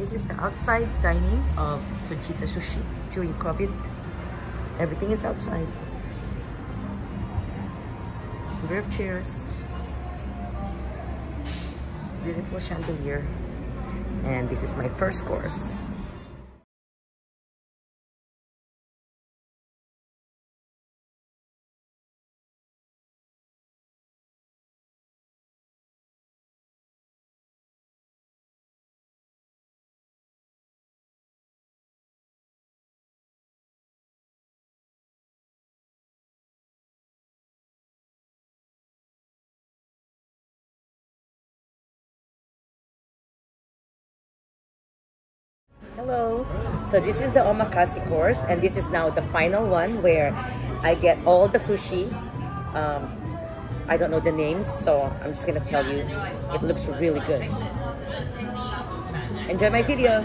This is the outside dining of Tsujita Sushi during COVID. Everything is outside. Have chairs. Beautiful chandelier. And this is my first course. So this is the omakase course and this is now the final one where I get all the sushi. Um, I don't know the names, so I'm just gonna tell you. It looks really good. Enjoy my video.